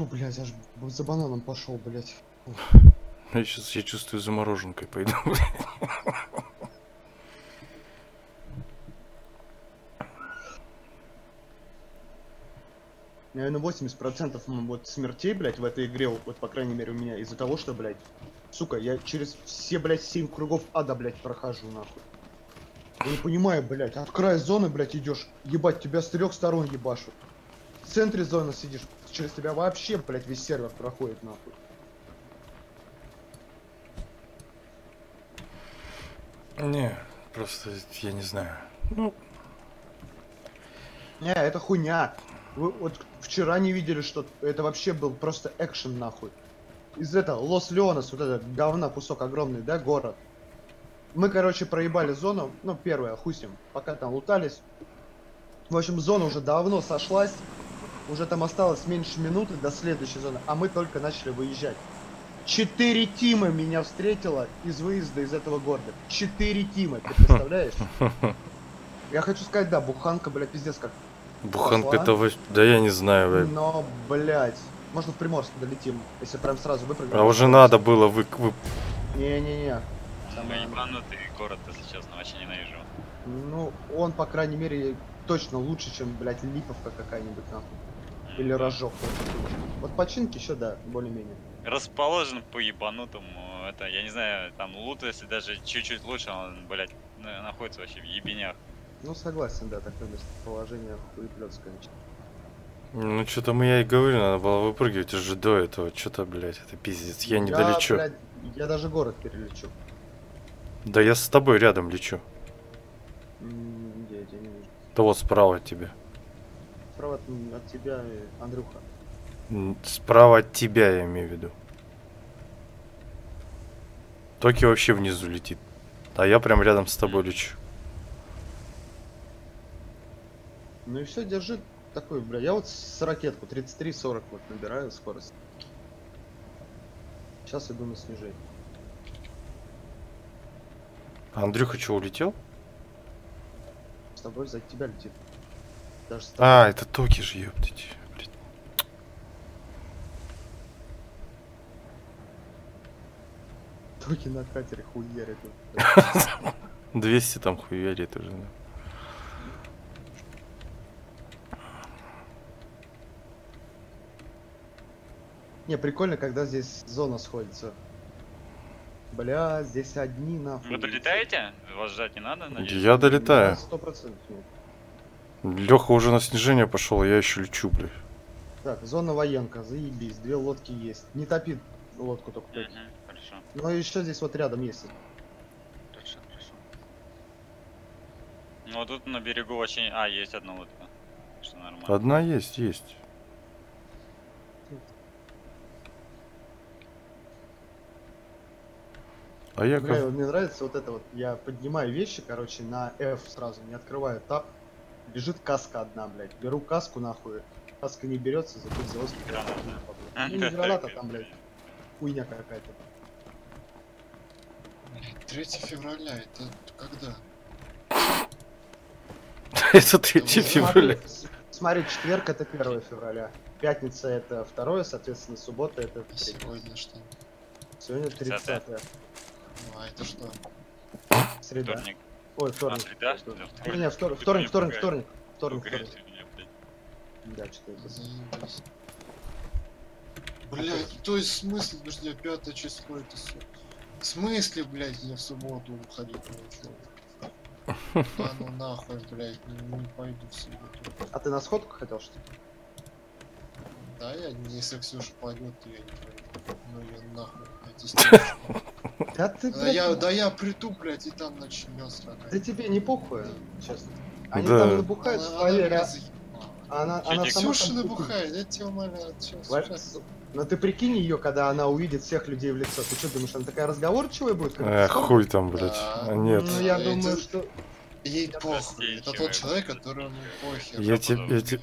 Фу, блядь, аж за бананом пошел, блядь. Я сейчас я чувствую замороженкой пойду. Наверное, 80% м, вот смертей, блядь, в этой игре, вот, по крайней мере, у меня из-за того, что, блядь, сука, я через все, блядь, 7 кругов ада, блядь, прохожу, нахуй. Я не понимаю, блядь, от края зоны, блядь, идешь, ебать, тебя с трех сторон ебашут. В центре зоны сидишь, через тебя вообще, блядь, весь сервер проходит, нахуй. Не, просто я не знаю. Ну, Не, это хуйня. Вы вот вчера не видели, что это вообще был просто экшен нахуй. Из этого Лос Леонас, вот это говна кусок огромный, да, город. Мы, короче, проебали зону, ну, с ним, пока там лутались. В общем, зона уже давно сошлась. Уже там осталось меньше минуты до следующей зоны, а мы только начали выезжать. Четыре тима меня встретило из выезда из этого города. Четыре тима, ты представляешь? Я хочу сказать, да, буханка, бля, пиздец как буханка это вообще... Да я не знаю, блядь. но, блядь, можно в Приморск долетим, если прям сразу выпрыгнем. А уже надо было вы... вы- Не-не-не. Самый ебанутый город, если честно, очень ненавижу. Ну, он, по крайней мере, точно лучше, чем, блядь, Липовка какая-нибудь, нахуй. Или Рожок. Вот починки еще, да, более-менее. Расположен по ебанутому, это, я не знаю, там лут, если даже чуть-чуть лучше, он, блядь, на- находится вообще в ебенях. Ну, согласен, да, такое местоположение хуеплёцкое. Ну, что-то мы я и говорю, надо было выпрыгивать уже до этого. Что-то, блядь, это пиздец. Я не долечу. блядь, я даже город перелечу. Да я с тобой рядом лечу. Где я не вижу. Да вот справа от тебя. Справа от, от тебя, э, Андрюха. Справа от тебя, я имею в виду. Токи вообще внизу летит. А я прям рядом с тобой лечу. Ну и все, держи такой, бля. Я вот с ракетку 33-40 вот набираю скорость. Сейчас иду на снижение. Андрюха что, улетел? С тобой за тебя летит. Даже. А, это Токи же. Блядь. Токи на катере хуярит. 200 там хуярит уже. да. Не, прикольно, когда здесь зона сходится. Бля, здесь одни нахуй. Вы долетаете? Вас ждать не надо, надеюсь? Я долетаю. Сто процентов нет. Леха уже на снижение пошел, а я еще лечу, блядь. Так, зона военка, заебись, две лодки есть. Не топит лодку только. Мгм, Хорошо, Но еще здесь вот рядом есть. хорошо, хорошо. Ну вот тут на берегу очень... А, есть одна лодка. Что нормально. Одна есть, есть. А я Бля, как... мне нравится вот это вот. Я поднимаю вещи, короче, на F сразу, не открываю тап. Лежит каска одна, блядь. Беру каску нахуй. Каска не берется, зато взялась Граната. Ну не граната там, блядь. Хуйня какая-то. 3 февраля, это когда? Это 3 Смотри, февраля. Смотри, четверг это 1 февраля. Пятница это второе, соответственно, суббота это А третье. сегодня что? Сегодня 30 30-е. А, это что? среда. Вторник. Ой, вторник. Да, Не, не, вторник, Ты вторник, вторник, вторник. Вторник, вторник. блядь. Да, что это. Блять, то есть в смысле, подожди, я пятое число это все. В смысле, блять, я в субботу уходить ничего. А ну нахуй, блять, не, не пойду в субботу. А ты на сходку хотел что ли? Да, я, если Ксюша пойдет, то я не пойду. Ну я нахуй, стрелочки. Да ты, Да блядь, я, да я приду, блять, и там начнется Да тебе не похуй, честно. Они Да. там набухают, Она- она а заебала. она, она сама Ксюша набухает, я тебя умоляю, сейчас. Но ты прикинь ее, когда она увидит всех людей в лицо. Ты что думаешь, она такая разговорчивая будет? как Э, хуй там, блядь. Да. А нет. Ну, я Это- думаю, что... Ей Я похуй, это тот я человек, которому похер. Я тебе- я блядь.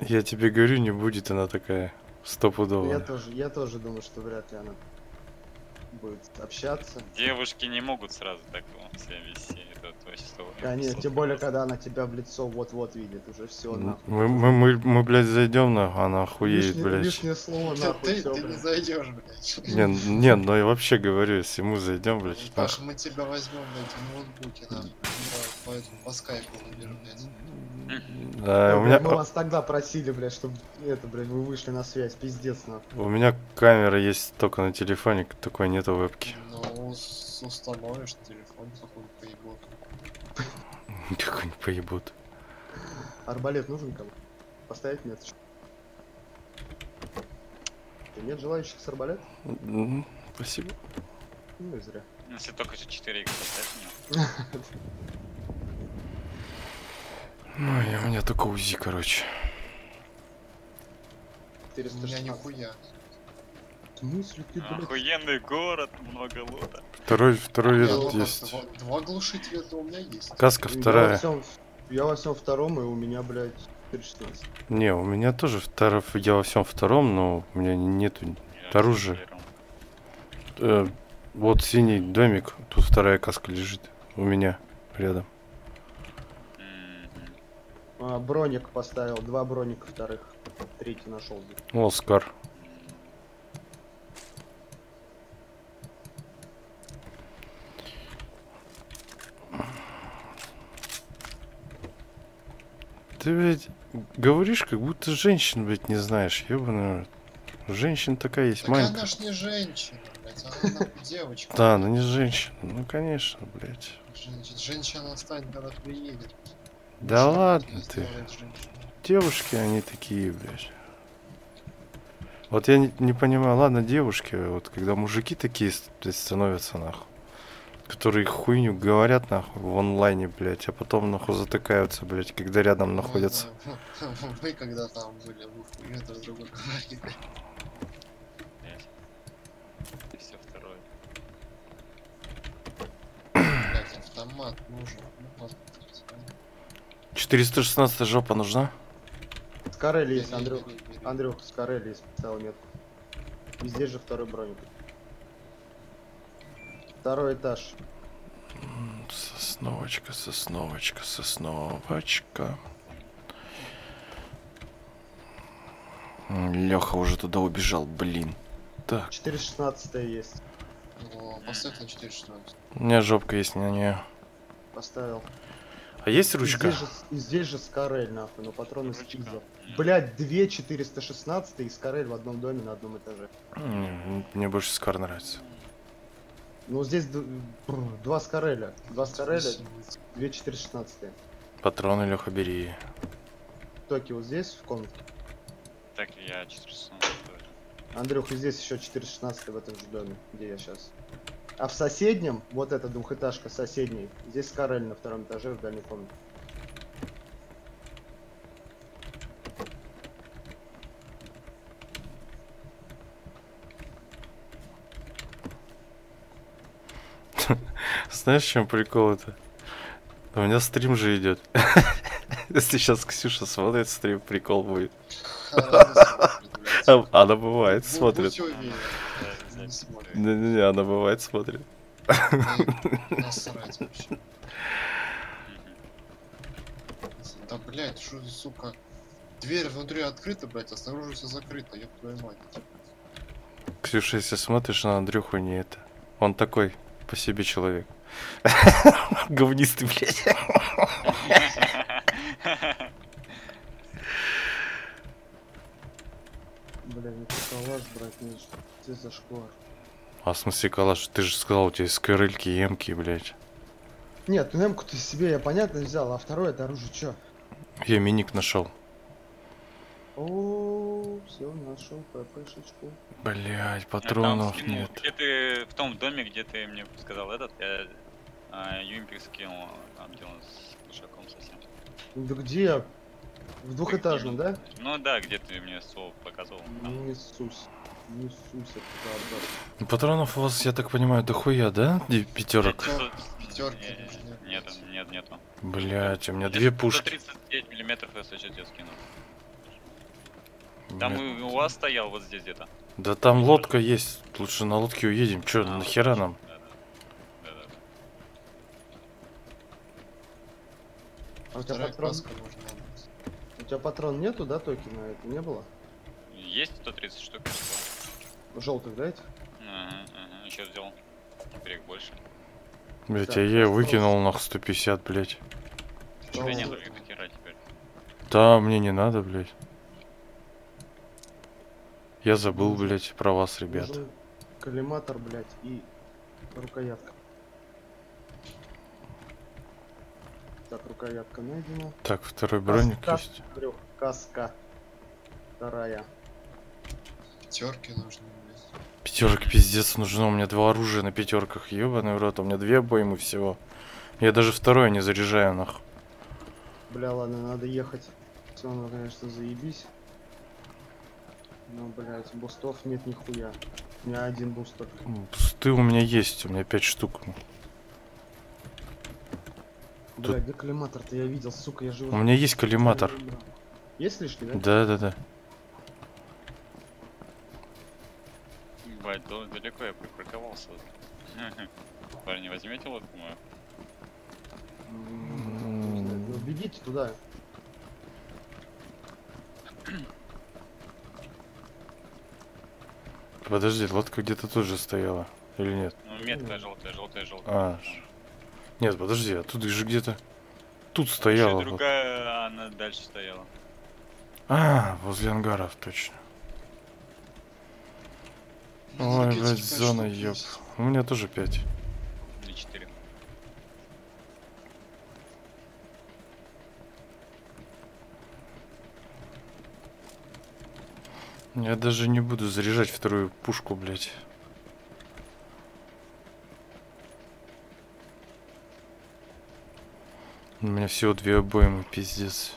Я тебе говорю, не будет она такая Я стопудовая. тоже, я тоже думаю, что вряд ли она... будет общаться. Девушки не могут сразу так себя вести. Это вообще слово. Конечно, тем более, когда она тебя в лицо вот-вот видит, уже все. Мы, мы, мы, мы, блядь, зайдем, нахуй, она охуеет, Лишнее, блядь. лишнее слово, Ты, нахуй, ты, всё, ты не блядь. зайдешь, блядь. Не, не, ну я вообще говорю, если мы зайдем, блядь, Паш, мы тебя возьмем на эти ноутбуки, да, по, этому, по скайпу наберем, блядь. Да, у блядь, меня, Мы вас тогда просили, блядь, чтобы это, блядь, вы вышли на связь, пиздец, нахуй. у меня камера есть только на телефоне, такой нету вебки. Ну, установишь телефон какой поебот. Какой-нибудь поебут. Арбалет нужен кому? Поставить нет? Нет желающих с арбалет? М, Спасибо. Ну и зря. Если только что 4 х поставь мне. Ну, я, у меня только УЗИ, короче. У меня 416. нихуя. В смысле ты, блядь? Охуенный город, много лута. Второй, второй этот есть. Два, два глушителя-то у меня есть. Каска Я во вторая. всем, я во всем втором, и у меня, блядь, 416. Не, у меня тоже второй, я во всем втором, но у меня нету. Я первым. э, вот синий домик, тут вторая каска лежит у меня рядом. А, броник поставил, два броника вторых. Третий нашел. О, Ты, блядь, говоришь, как будто женщин, блядь, не знаешь, рот. Женщин такая есть, Так маленькая. она ж не женщина, блядь, она девочка. Да, она не женщина. Ну, конечно, блядь. Женщина, женщина станет, когда приедет. Да ладно ты. Девушки, они такие, блядь. Вот я не, не понимаю, ладно, девушки, вот когда мужики такие блядь, становятся, нахуй. Которые хуйню говорят, нахуй, в онлайне, блядь, а потом, нахуй, затыкаются, блядь, когда рядом находятся. Вы когда там были, вы хуйню друг другу говорили. И все второе. Блядь, автомат нужен. Ну, ладно, а? 416 жопа нужна? Скорелли есть, Андрюх. Андрюх, Скорелли есть, поставил метку. И здесь же второй броник. Второй этаж. Сосновочка, сосновочка, сосновочка. Леха уже туда убежал, блин. Так, 416 есть. О, Поставь на 416. у меня жопка есть на нее. Поставил. А есть И ручка? здесь же, и здесь же Скорель, нахуй, но патроны спиздил. Нет. Блять, две 416 и Скорель в одном доме на одном этаже. Мне больше Скар нравится. Ну здесь два Скореля. Два Скореля, две 416. Патроны, Леха, бери. Токи вот здесь в комнате. Так я 400 Андрюх, и здесь еще 416 в этом же доме, где я сейчас. А в соседнем, вот эта двухэтажка соседней, здесь Скорель на втором этаже в дальней комнате. Знаешь, в чем прикол это? У меня стрим же идет. Если сейчас Ксюша смотрит стрим, прикол будет. А- Она бывает смотрит. Не-не-не, она бывает смотрит. Ей Насрать вообще. Да, блядь, что за сука? Дверь внутри открыта, блядь, а снаружи все закрыто, ёб твою мать. Ксюша, если смотришь на Андрюху, не это. Он такой по себе человек. Говнистый, блядь. Бля, не калаш брать, не ты за шквар. А в смысле, Калаш, ты же сказал, у тебя есть скрыльки, емки, блядь. Нет, ну эмку ты себе, я понятно взял, а второе это оружие чё? Я миник нашел. О, все, нашел ППшечку. Блять, Я патронов скинул, нет. Где ты в том доме, где ты мне сказал этот, я а, Юмпик скинул, там где он с глушаком совсем. Ну Да где? В двухэтажном, да? Ну да, где ты мне ствол показывал. там. Не ссусь. Не ссусь, это правда. Патронов у вас, я так понимаю, дохуя, да? Пятерок. Нужны, Нет, нет, нету. Блять, у меня Я две пушки. 39 миллиметров, если что, тебе скину. Там Нет. и у вас стоял вот здесь где-то. Да там лодка есть. Лучше на лодке уедем. Чё, А, нахера нам? точно, да-да. Да-да. А у тебя патрон, у тебя патрон нету, да, токи на это? Не было? Есть 130 штук. Желтых, да, этих? Ага, ага. Еще взял. Теперь их больше. Блять, Так, а я осталось. выкинул нах 150, блять. У тебя О, нет вот. их нахера теперь. Да, мне не надо, блять. Я забыл, блять, про вас, ребят. Коллиматор, блядь, и рукоятка. Так, рукоятка найдена. Так, второй броник Каска. есть. Трёх, каска. Вторая. Пятерки нужны, блядь. Пятерок пиздец нужно. У меня два оружия на пятерках. Ебаный рот. У меня две обоймы всего. Я даже второе не заряжаю, нах. Бля, ладно, надо ехать. Все, ну, конечно, заебись. Ну, блядь, бустов нет нихуя. У меня один буст только. Бусты у меня есть. У меня пять штук. Бля, где коллиматор-то я видел, сука, я живу. У меня есть коллиматор. Есть лишний, да? Да, да, да. Бать, да- далеко я припарковался. Парни, возьмете лодку мою? Не. Ну, бегите туда. Подожди, лодка где-то тут же стояла. Или нет? Ну, метка желтая, желтая, желтая. А, Нет, подожди, а тут же где-то... Тут Еще стояла. вот. другая, она дальше стояла. А, возле ангаров, точно. Ой, Энергетик блядь, пять зона, ёб. У меня тоже пять. Или 4. Я даже не буду заряжать вторую пушку, блядь. У меня всего две обоймы, пиздец.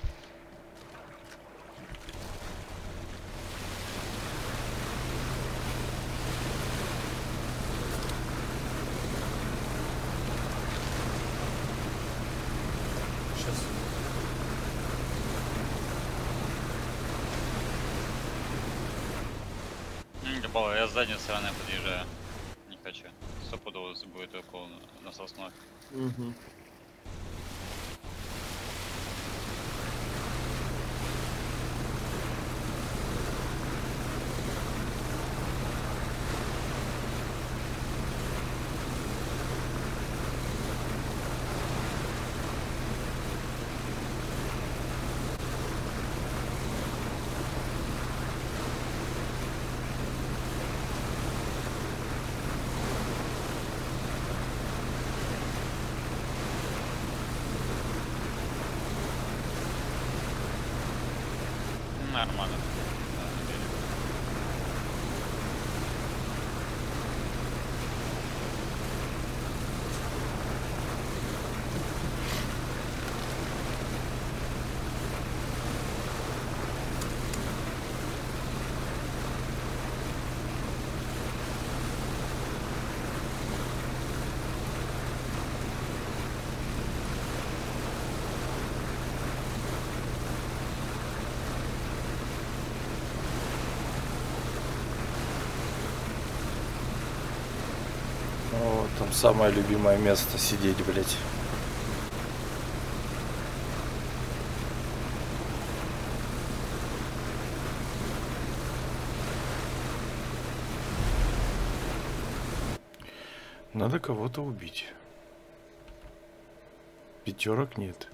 Сейчас. Ебало, я с задней стороны подъезжаю. Не хочу. Стопудово будет около на сосной. Угу. Нормально. На самом деле. О, там самое любимое место сидеть, блядь. Надо кого-то убить. Пятерок нет.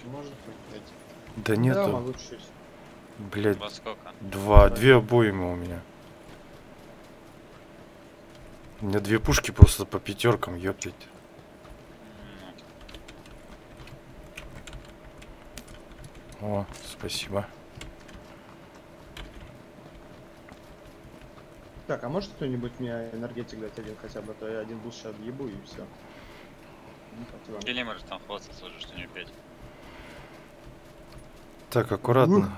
Пятерочки можно хоть пять? Да Да, нету, могу чуть-чуть. блядь, Во сколько? два, две обоймы у меня. У меня две пушки просто по пятеркам, ёптать. Ну, О, спасибо. Так, а может кто-нибудь мне энергетик дать один хотя бы, а то я один буст сейчас ебу и все. Ну. Или может там хвастаться уже, что него 5. Так, аккуратно.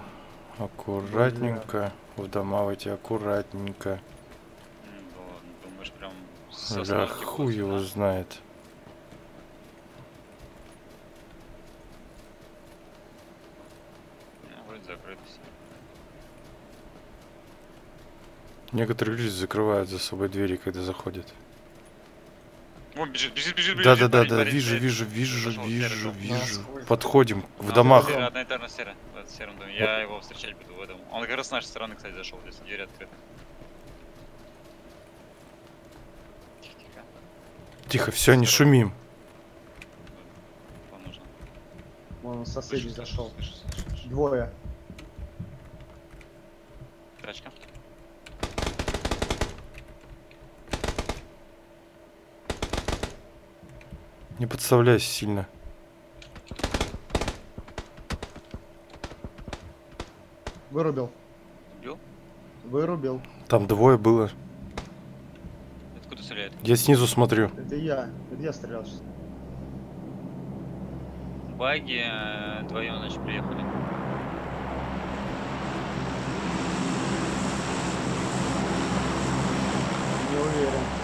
Аккуратненько. В дома войти аккуратненько. Думаешь, прям со Да хуй его знает. Некоторые люди закрывают за собой двери, когда заходят. О, бежит, бежит, бежит, бежит. Да, да, да, да, вижу, вижу, вижу, вижу, вижу. Подходим в А, домах. серый, Одна этажная серая, в сером доме. Я его встречать буду в этом. Он как раз с нашей стороны, кстати, зашел, здесь дверь открыта. Тихо, тихо. Тихо, все, не шумим. Вам нужно. Вон он соседей Слышу, зашел. слышу, слышу, слышу. Двое. Тачка. Не подставляйся сильно. Вырубил. Убил? Вырубил. Там двое было. Откуда стреляет? Я снизу смотрю. Это я. Это я стрелял сейчас. Баги э, вдвоем, значит, приехали. Не уверен.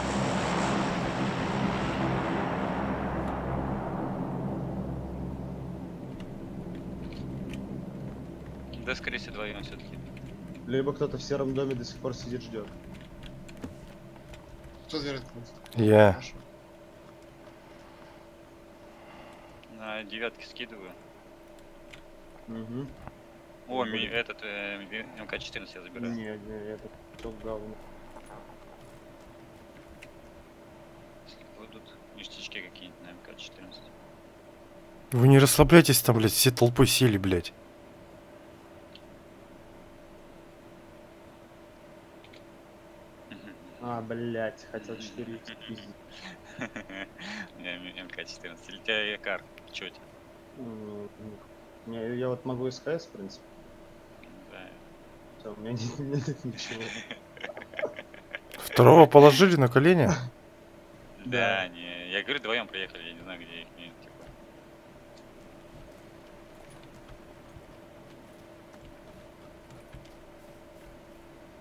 Да, вдвоем все-таки. Либо кто-то в сером доме до сих пор сидит ждет. Кто дверь открыл? Я. На девятки скидываю. Угу. О, ми, этот э, МК-14 я забираю. Не, не, это все говно. Если будут ништячки какие-нибудь на МК-14. Вы не расслабляйтесь там, блядь, все толпой сели, блядь. А, блять, хотел 4 х пиздить. Не, МК-14. Или у тебя Якар? Чё? М, Не, я вот могу СКС, в принципе. Да. Всё, у меня нет, ничего. Второго положили на колени? Да, не, я говорю, вдвоем приехали, я не знаю, где их нет, типа.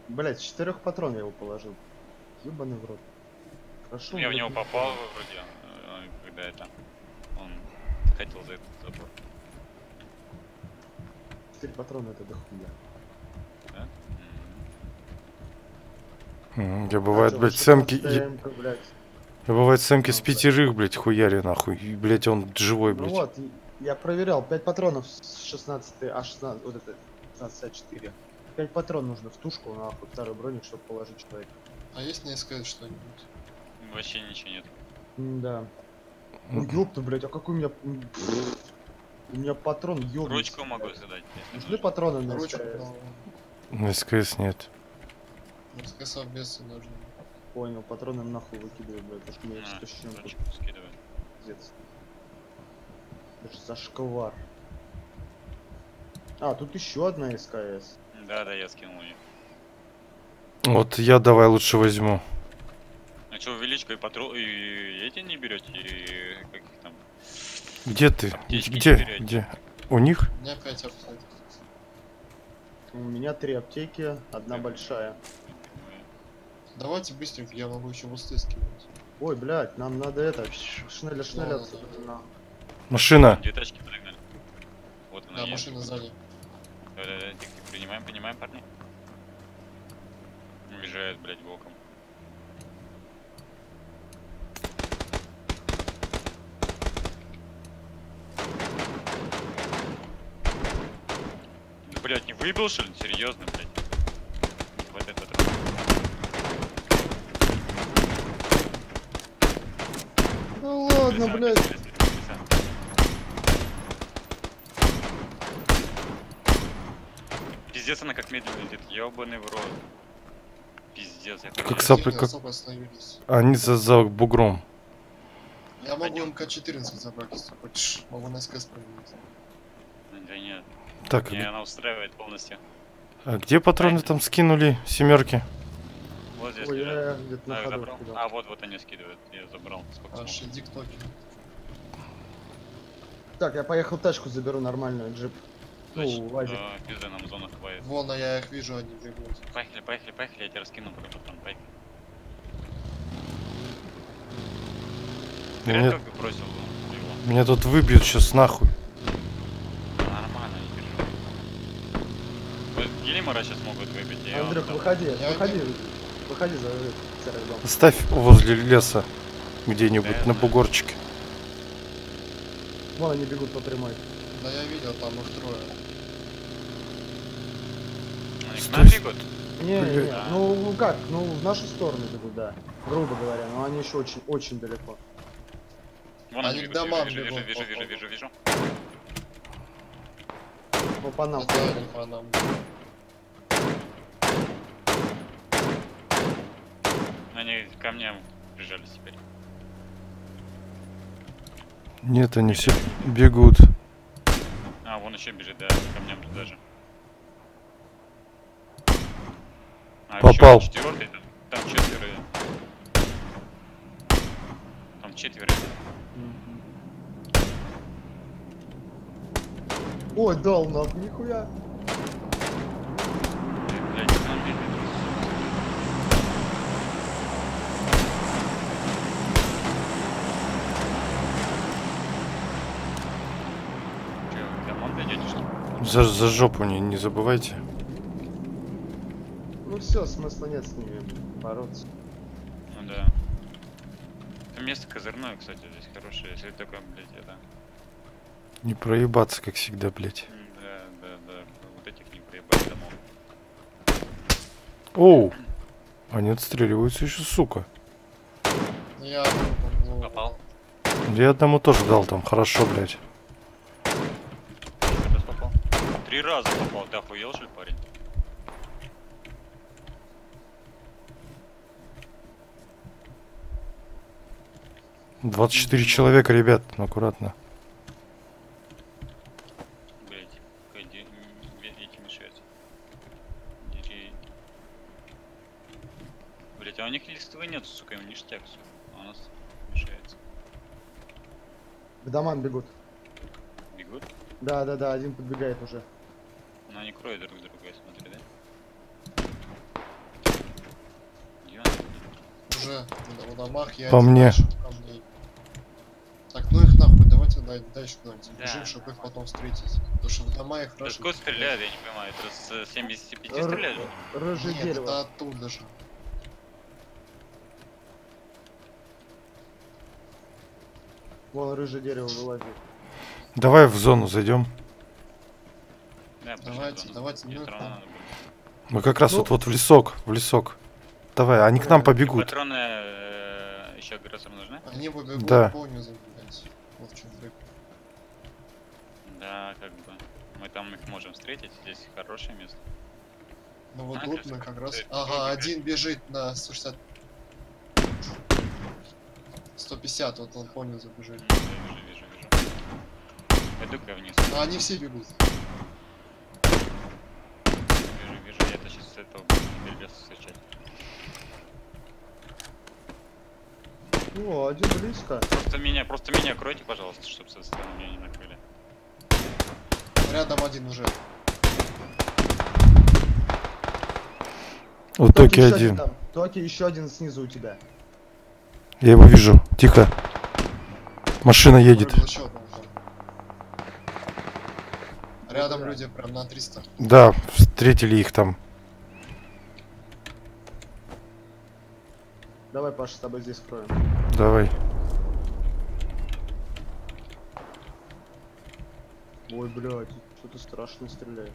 Блять, четырех патрон я его положил. Ебаный в рот. Хорошо. Я в него не- попал вроде, э, когда это, он хотел за этот забор. Четыре патрона это дохуя. Да? Я бывает, А блядь, вот сэмки... 16-я Я, бывает сэмки с Ну, пятерых, блядь, хуяри нахуй. И, блядь, он живой, Ну блядь. вот, и- я проверял, 5 патронов с 16 а 16, вот это 16 4 5 патрон нужно в тушку, нахуй, второй броник, чтобы положить человека. А есть не сказать что-нибудь? Вообще ничего нет. Да. Ну ёпта, блядь, а какой у меня... У меня патрон ёбнется. Ручку могу задать, Нужны патроны на Ручку. На СКС нет. Ну, скосов без нужно. Понял, патроны нахуй выкидываю, блядь, потому что у меня На, сейчас ощущение, ручку скидывай. пиздец. Это ж зашквар. А, тут еще одна СКС. Да, да, я скинул ее. Вот я давай лучше возьму. А что, увеличка и патрон, и эти не берете, и каких там? Где ты? Аптечки Где? Где? У них? У меня 5 аптек. У меня три аптеки, одна большая. Давайте быстренько, я могу еще бусты скинуть. Ой, блядь, нам надо это, шнеля, шнеля Да, отсюда, да. Машина. Две тачки подогнали. Вот она Да, есть. машина сзади. Да, да, принимаем, принимаем, парни. Уезжает, блядь, боком. Да, блядь, не выбил, что ли? Серьезно, блядь. Хватает патронов. Ну ладно, Леса, блядь. леса. Пиздец, она как медленно идет, ебаный в рот. Пиздец, я Как сапли, как-. Они за, за бугром. Я могу Пойдём. МК-14 забрать, если хочешь. Могу на СКС проверить. Да нет, Так, не, она устраивает полностью. а где патроны там скинули? Семерки. Вот здесь Ой, лежат. я где-то на А, ходу забрал? кидал. А, вот, вот они скидывают, я забрал. Сколько Аж смог. иди к токе. Так, я поехал тачку заберу нормальную, джип. Значит, э, пизды нам зону хватит. Вон, а я их вижу, они бегут. Поехали, поехали, поехали, я тебя раскину потом, потом, поехали. Ты бросил его. Меня тут выбьют сейчас нахуй. Нормально, не переживай. Вот Гелимора сейчас могут выбить, он Андрюх, там- выходи, Я выходи. Выходи за серый дом. Ставь возле леса где-нибудь Да, на да. бугорчике. Вон они бегут по прямой. Да я видел, там их трое. Они к нам бегут? Не, не, не, ну, ну как, ну в нашу сторону бегут, да. Грубо говоря, но они еще очень, очень далеко. Вон Они бегут, вижу, вижу, вижу, вижу, вижу, вижу. Ну по нам. По нам. Они ко мне прижались теперь. Нет, они все бегут. А, вон еще бежит, да, ко мне туда же. А, Попал. Еще четвертый, там, там четверо. Там четверо. Ой, дал нахуй, нихуя. Блять, к нам ли? За, за жопу не, не забывайте. Ну все, смысла нет с ними бороться. Ну да. Это место козырное, кстати, здесь хорошее, если только, блять, это... Не проебаться, как всегда, блять. М, Да, да, да, вот этих не проебать домов. Оу! Они отстреливаются еще, сука. Я попал. Я одному тоже дал там, хорошо, попал? Три раза попал, ты охуел, что ли, парень? Двадцать четыре человека, ребят, ну, аккуратно. Блять, а у них листвы нет, сука, им ништяк, сука. А у нас мешается. К домам бегут. Бегут? Да, да, да, один подбегает уже. Но они кроют друг друга, я смотрю, да? Уже в домах я По мне. дальше Так, ну их нахуй, давайте дай- дальше куда-нибудь Да. бежим, чтобы их потом встретить. Потому что в дома их Да рашат. сколько стреляют, я не понимаю, это с 75 Р- стреляют? Рыжее Нет, дерево. это оттуда же. Вон рыжее дерево вылазит. Давай в зону зайдем. Да, Давайте, зону. давайте, будет. Мы как раз Ну- вот, вот в лесок, в лесок. Давай, они к нам Давай. побегут. Патроны э, еще агрессор нужны? Они побегут Да. поню забегать. Вот в чем прикол. Да, как бы. Мы там их можем встретить, здесь хорошее место. Ну вот А, мы как раз... Ага, один бежит на 160... 150, вот он поню забежит. Вижу, вижу, вижу. Пойду-ка я вниз. А они все бегут. Вижу, вижу, я это сейчас с этого буду лес встречать. О, один близко. Просто меня, просто меня кройте, пожалуйста, чтобы со стороны меня не накрыли. Рядом один уже. Вот Токи один. там. Токи еще один снизу у тебя. Я его вижу. Тихо. Машина едет. Рядом люди прям на 300. Да, встретили их там. Давай, Паша, с тобой здесь кроем. Давай. Ой, блядь, что-то страшно стреляет.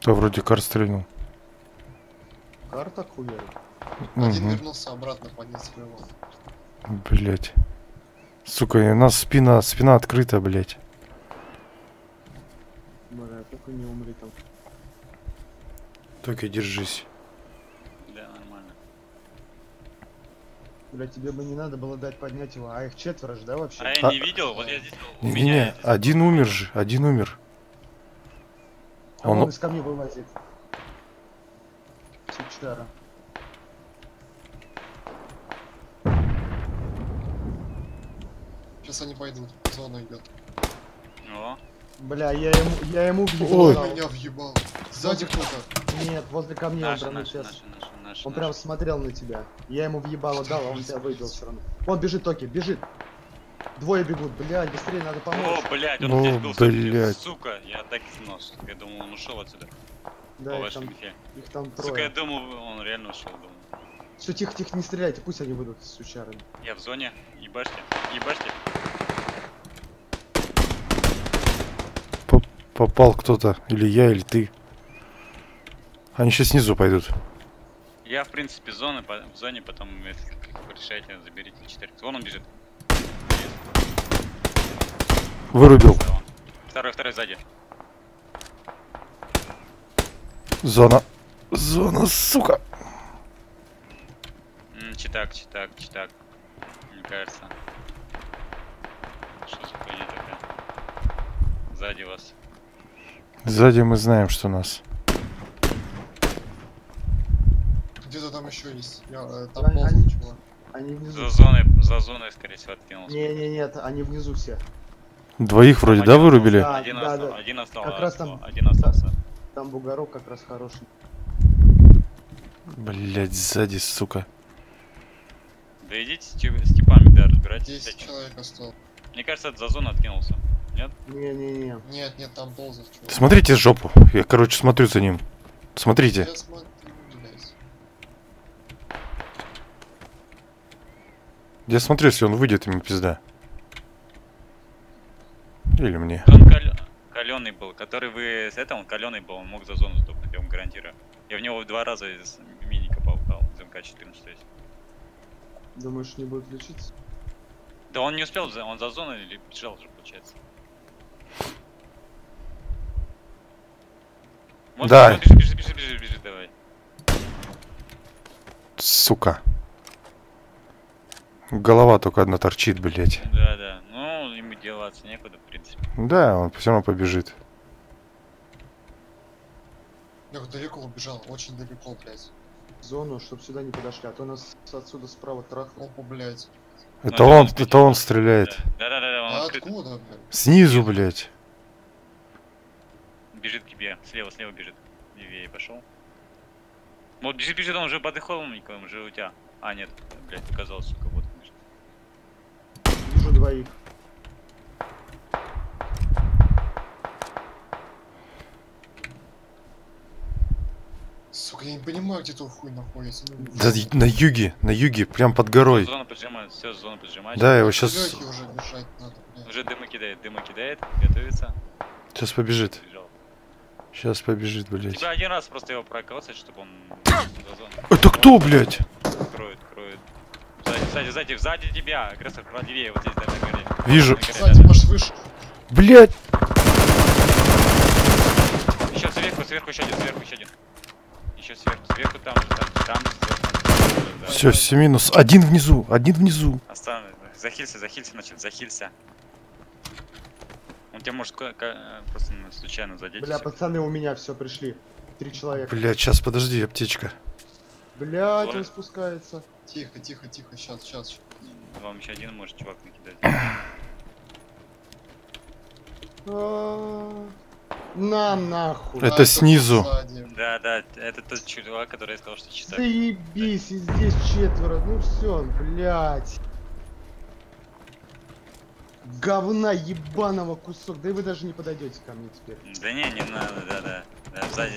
То вроде кар стрельнул. Карта хуярит. Один Мгм. вернулся обратно, поднять своего. Блять. Сука, у нас спина, спина открыта, блять. Бля, только не умри там. Только держись. Да, нормально. Бля, тебе бы не надо было дать поднять его, а их четверо же, да, вообще? А я А- не видел, вот я здесь был, у меня Не-не, здесь один умер же, один умер. А он Он... из камней вылазит. Сучара. Сейчас они пойдут. Зона идет. Бля, я ему, я ему Ой. въебал. Он меня въебал. Сзади кто-то. Нет, возле камней он сейчас. наши, наши, наши. Он прям смотрел на тебя. Я ему въебало дал, а он тебя выбил все равно. Он бежит, Токи, бежит. Двое бегут, блядь, быстрее надо помочь. О, блядь, он О, здесь был, блядь. сука, я так и что я думал, он ушел отсюда, Да, по их вашей там, их там Сука, я трое. думал, он реально ушел, думал. Все, тихо, тихо, не стреляйте, пусть они выйдут с сучарами. Я в зоне, ебашьте, ебашьте. Попал кто-то. Или я, или ты. Они сейчас снизу пойдут. Я, в принципе, зоны, по- в зоне, потом, если решаете, заберите 4. Вон он бежит. Вырубил. Второй, Второй, сзади. Зона. Зона, сука. Читак, читак, читак. Мне кажется. Что за хуйня такая? Сзади вас. Сзади мы знаем, что нас. Где-то там еще есть. Я, э, там Они- чувак. Они внизу. За зоной, за зоной, скорее всего, откинулся. Не, не, нет, они внизу все. Двоих вроде, да, Один вырубили? Да, Один, да, остал- да. один остался. Как раз там- Один остался. Там бугорок как раз хороший. Блять, сзади, сука. Да идите с, с типами, да, разбирайтесь. 10 всякие. человек осталось. Мне кажется, это за зону откинулся. Нет? Не-не-не. Нет, нет, там чувак. Смотрите жопу. Я, короче, смотрю за ним. Смотрите. Я смотрю, блядь. Я смотрю, если он выйдет, ему пизда. Или мне. Он каленый был, который вы с этого, он каленый был, он мог за зону сдохнуть, я вам гарантирую. Я в него два раза из миника попал, из МК-14, то есть. Думаешь, не будет лечиться? Да он не успел, он за зоной или бежал же, получается. Вот, Да. бежи, бежи, бежи, бежи, бежи, давай. Сука. Голова только одна торчит, блять. Да, да. Ну, ему деваться некуда, в принципе. Да, он все равно побежит. Я далеко убежал, очень далеко, блядь. Зону, чтобы сюда не подошли, а то нас отсюда справа трахнут. Опа, блядь. Это Ну, он, это это он стреляет. Да, да, да, да, он А открыт. откуда, блядь? Снизу, блять. Бежит к тебе. Слева, слева бежит. Левее пошел. Вот бежит, бежит, он уже под холмиком, уже у тебя. А, нет, блядь, оказалось, сука, Вижу двоих. Сука, я не понимаю, где тот хуй находится. Ну, Да, на юге, на юге, прям под горой. Зона поджимает, все, зона поджимает. Да, его сейчас... сейчас, уже надо, блядь. Уже дыма кидает, дыма кидает, готовится. сейчас побежит. Побежал. Сейчас побежит, блять. Тебя один раз просто его прокоцать, чтобы он. Это кто, блять? Сзади, сзади, сзади, сзади тебя, агрессор, правее, вот здесь, да, на горе. Вижу. Да. Паш, выше. Блять! Еще сверху, сверху еще один, сверху еще один. Еще сверху, сверху там же, там, там сверху. Да. Все, все минус. Один внизу, один внизу. Остану. Захилься, захилься, значит, захилься. Он тебя может просто ну, случайно задеть. Бля, пацаны, у меня все пришли. Три человека. Блять, сейчас подожди, аптечка. Блять, он спускается. Тихо, тихо, тихо, сейчас, сейчас. Вам еще один может чувак накидать. А, На нахуй. Это снизу. Да, да, это тот чувак, который я сказал, что читает. Заебись, и здесь четверо. Ну все, блять. Говна ебаного кусок. Да и вы даже не подойдете ко мне теперь. Да не, не надо, да, да. Да, сзади.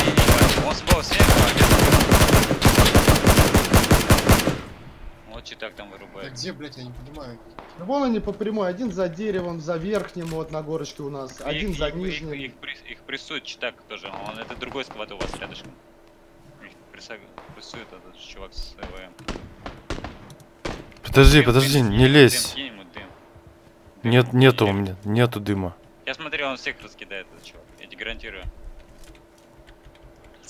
Не-не-не, Он сбоку сверху, а Читак там Да вырубает. где, блядь, я не понимаю. Да Вон они по прямой. Один за деревом, за верхним, вот на горочке у нас. Один Их- за их- нижним. Их, их, их прессует читак тоже. Он это другой склад у вас рядышком. Их прессует этот чувак с ЭВМ. Подожди, Дым, подожди, дым, не лезь. дым, кинь ему дым. Дым Нет, нету у меня, нету дыма. Я смотрю, он всех раскидает, этот чувак. Я тебе гарантирую.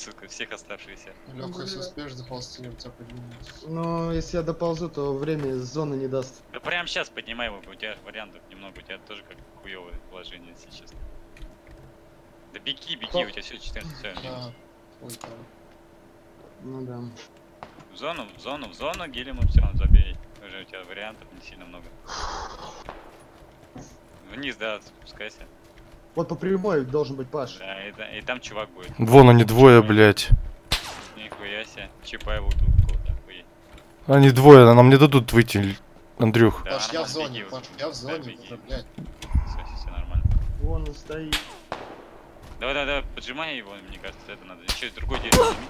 Сука, всех оставшихся. Бля. успеешь доползти, я у тебя поднимусь. Но если я доползу, то время из зоны не даст. Да прям сейчас поднимай его, у тебя вариантов немного, у тебя тоже как хуевое положение, если честно. Да беги, беги, у тебя все 14 всё, минус. Да. Ой, да. Ну да. В зону, в зону, в зону, гелем и все, забей. Уже у тебя вариантов не сильно много. Вниз, да, спускайся. Вот по прямой должен быть Паш. Да, и, и там чувак будет. Вон они двое, блядь. Нихуя себе. Чапаева тут куда охуеть. Они двое, нам не дадут выйти, Андрюх. Да, Паш, я в зоне, беги Паш, я в Да, зоне беги. уже, блядь. Всё, всё, нормально. Вон он стоит. Давай, давай, давай, поджимай его, мне кажется, это надо. Еще другой дерево сними.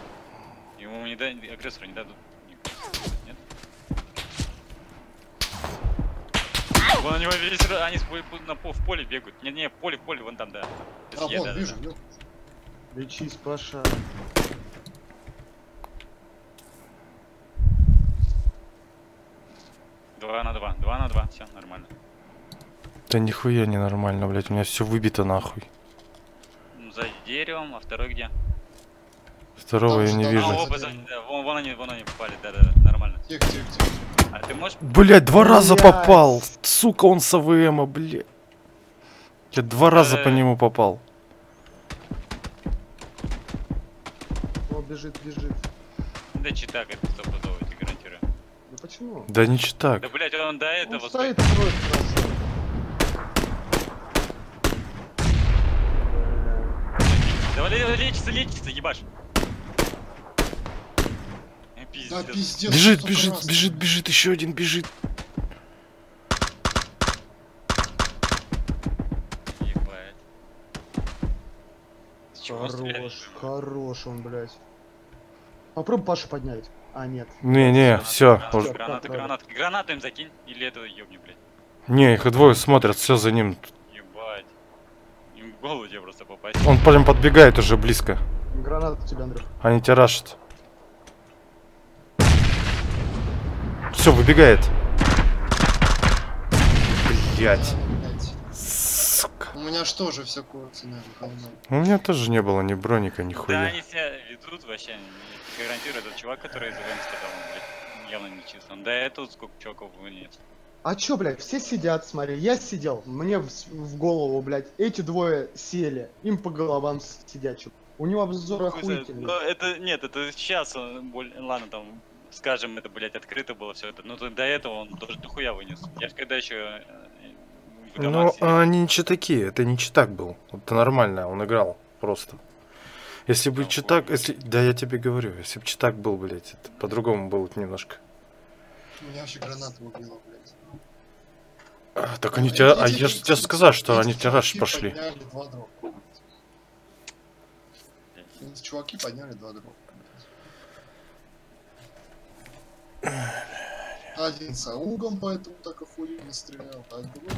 Ему не да... агрессору не дадут. Нет? Вон у него весь... Они на в поле бегают. Не, не, в поле, в поле, вон там, да. А, Е, вон, да, вижу, да. вижу. Лечись, Паша. Два на два, два на два, все нормально. Да нихуя не нормально, блядь, у меня все выбито нахуй. Ну, За деревом, а второй где? Второго Там я не вижу. А, оба за... да, вон, вон они, вон они попали, да-да-да, нормально. Тихо, тихо, тихо. А ты можешь... Блять, два раза Блядь. попал. Сука, он с АВМа, блядь. Я два раза по Э. нему попал. О, бежит, бежит. Да читак, это стопудово, я тебе гарантирую. Ну почему? Да не так. Да, блядь, он до Он этого... стоит кроет хорошо. Давай, ле- лечится, лечится, ебашь. Э, Да Пиздец. пиздец. Бежит, бежит, раз, бежит, бежит, еще один бежит. Ебать. Хорош, хорош он, блядь. Попробуй Пашу поднять. А, нет. Не-не, все. Гранаты, гранаты, гранаты. Гранату им закинь. Или это ёбни, блядь. Не, их двое смотрят, все за ним. Ебать. Им в голову тебе просто попасть. Он прям подбегает уже близко. Гранат у тебя, Андрюх. Они тебя рашат. Все, выбегает. Блять. Да. Сука. У меня ж тоже все курсы. У меня тоже не было ни броника, ни Да, хуя. они себя ведут вообще. Гарантирую, этот чувак, который из ВМ сказал, он, блядь, явно не чисто. Он до этого сколько чуваков нет. А чё, блядь, все сидят, смотри, я сидел, мне в, в голову, блядь, эти двое сели, им по головам с- сидят, чё. У него обзор охуительный. Но это, нет, это сейчас он, боль- ладно, там, скажем, это, блядь, открыто было все это. Но то- до этого он тоже дохуя вынес. Я ж когда еще в Ну, сидел, они не читаки, это не читак был. Это нормально, он играл просто. Если бы Да, читак, если... Да я тебе говорю, если бы читак был, блядь, это по-другому было бы немножко. Меня вообще граната убила, блядь. А, так они Эти- тебя... А я же тебе сказал, что они тебя раньше чуваки пошли. чуваки подняли два дропа. Один с аугом, поэтому так охуенно стрелял, а другой...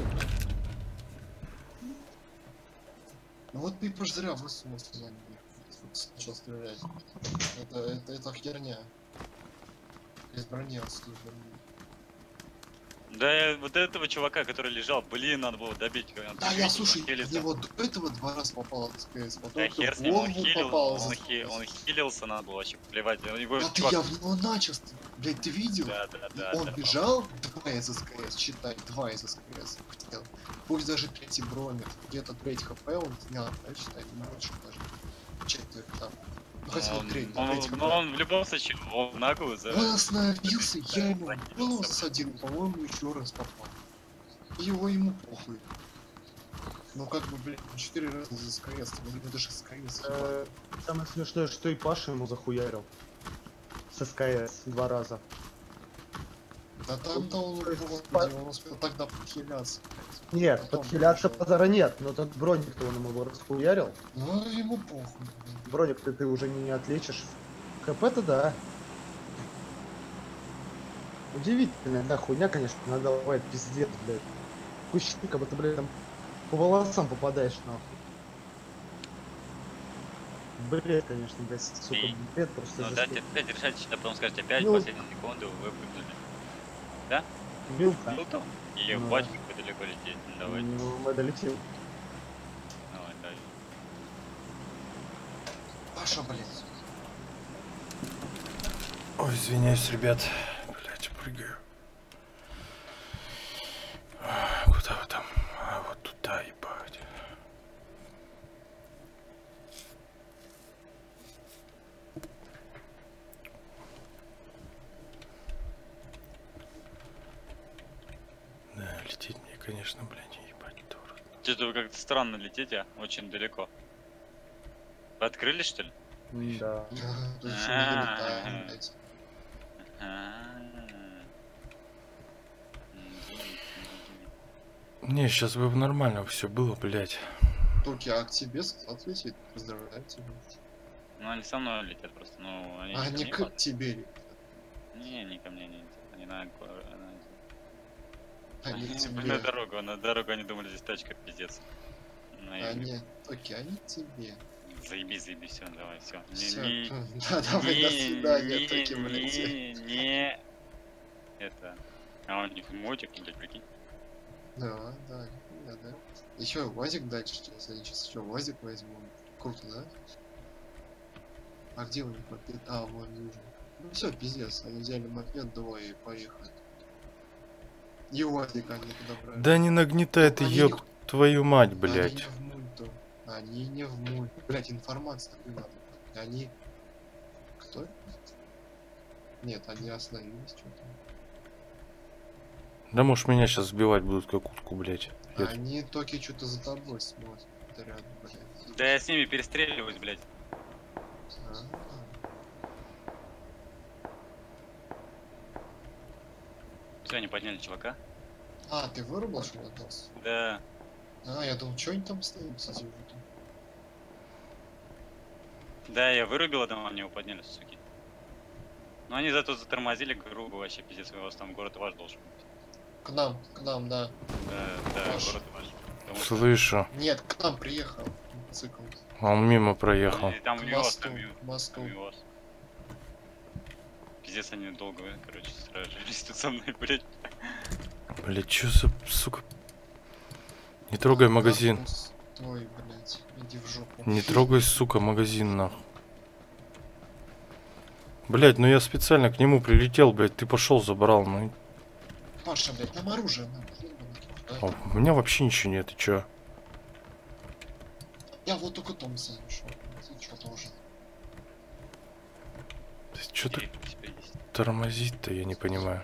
Ну вот пож зря высунулся на них. Вот Начал стрелять. Это, это, это херня. Без брони отсюда. Да, я вот этого чувака, который лежал, блин, надо было добить. Да, я слушай, в хилился. него до этого два раза попал от СКС, потом Да ты хер с в ним, он хилил, попал он, хи- он хилился, надо было вообще плевать. У него Да ты чувак... я в него начал, блядь, ты видел? Да, да, да. Он да, бежал, два из СКС, считай, два из СКС хотел. Пусть даже третий бронер, где-то треть хп он снял, да, считай, больше даже. Четверть там. Ну хотя бы Он, треть, он- треть хп. ну, он в любом случае, он наглую за... Он остановился, я ему блядь. засадил, по-моему, еще раз попал. Его ему похуй. Ну как бы, блядь, четыре раза из СКС, ну ему даже СКС. Э, Самое смешное, что и Паша ему захуярил. С СКС два раза. Да там-то он, есть господи, он успел тогда похиляться. Нет, Потом подхиляться пришел. базара нет, но тот броник-то он ему расхуярил. Ну ему похуй. Броник-то ты уже не отличишь. КП-то да. Удивительная, да, хуйня, конечно, иногда бывает пиздец, блядь. Ощущение, как будто, блядь, там по волосам попадаешь, нахуй. Бред, конечно, блядь, сука, бред просто. Ну, что- опять решать, а потом скажете, опять Ну. последние секунды выпрыгнули. Милка. Ну там. И Ну бать, как вы далеко лететь. Ну, Давай, Ну, мы долетим. давай, давай. Паша, блядь. Ой, извиняюсь, ребят. Блять, прыгаю. А, Куда вы там? А, вот туда, ебать. Да, лететь мне, конечно, блядь, ебать, дура. Что-то вы как-то странно летите, очень далеко. Вы открылись, что ли? Да. Ещё не сейчас бы нормально все было, блядь. Туки, а к тебе ответит, поздравляю тебя. Ну они со мной летят просто, ну они А не к тебе ли? Не, не ко мне, не, они на- Они к на тебе. дорогу, на дорогу они думали, здесь тачка пиздец. Ну, и Они, Туки, они тебе. Заебись, заебись, все, давай, все. Не, Да, давай, до не, свидания, не, блядь. не, не, это, а у них мотик, блядь, прикинь. Да, да, да, да. Еще УАЗик дальше сейчас, они сейчас еще УАЗик возьму. Круто, да? А где у них мопед? А, вон южный. Ну все, пиздец, они взяли мопед, двое и поехали. И УАЗик они подобрали. Да не нагнетай ты, Они ёб твою мать, Они блядь. не в мульту. Они не в мульт. Блять, информация надо. Они... Кто? Нет, они остановились что-то. Да может меня сейчас сбивать будут как утку, блядь. Это- Они только что-то за тобой смотрят. Рядом, блядь. Да я с ними перестреливаюсь, блядь. А, Все, они подняли чувака. А, ты вырубил что ли нас? Да, А, я думал, что они там стоят, кстати, да, я вырубил одного, они его подняли, суки. Но они зато затормозили грубо вообще, пиздец, у вас там город ваш должен быть. К нам, к нам, да. Да, да, Ваш. город ваш. Потому что Слышу. Нет, к нам приехал. А он мимо проехал. и там К у него, мосту, там, к мосту. там. Пиздец, они долго, короче, сражались тут со мной, блядь. Блядь, чё за, сука... Не трогай магазин. Стой, блядь, иди в жопу. Не трогай, сука, магазин, нахуй. Блять, ну я специально к нему прилетел, блять, ты пошел забрал, ну. Паша, блядь, нам оружие надо. рот, а, у меня вообще ничего нет, ты чё? Я вот только Томаса нашел. Ты чё тоже? Ты И тебя есть. Тормозит-то, я не понимаю.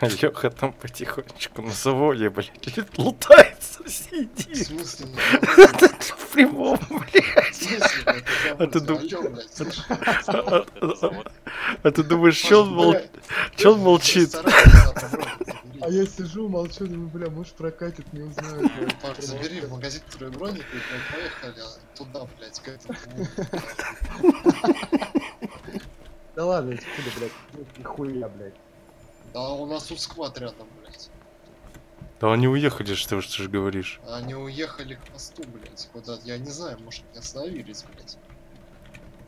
Леха там потихонечку на заводе, блядь, лутается, В смысле? не В прямом, блядь. Блядь, ты А ты заводишь? дум- Алло, блядь, слышишь? Завод, это завод. А ты думаешь, че он, мол... Блядь, чё он молчит? А я сижу, молчу, думаю, бля, может прокатит, не узнаю. Паш, забери в магазин второй броник и поехали а, туда, блядь, к этому. Да ладно, откуда, блядь, нихуя, блядь. Да у нас тут сквад рядом, блядь. Да они уехали, что ты же говоришь. Они уехали к мосту, блядь, куда-то. Я не знаю, может, не остановились, блядь.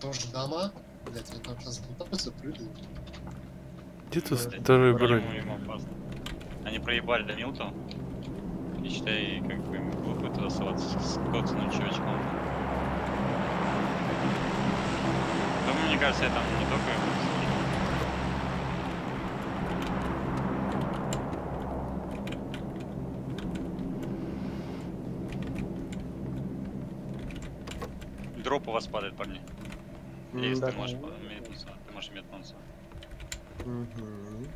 Тоже дома, блядь, они там сейчас лутаются, прыгают. Где тут Да, второй Бронь. Они проебали до Милтон. И считай, как бы было бы туда соваться с коцаным чувачком. Думаю, мне кажется, я там не только ему служу. Дроп у вас падает, парни. Есть, М-да. ты можешь метнуться. Ты можешь метнуться. Мгм.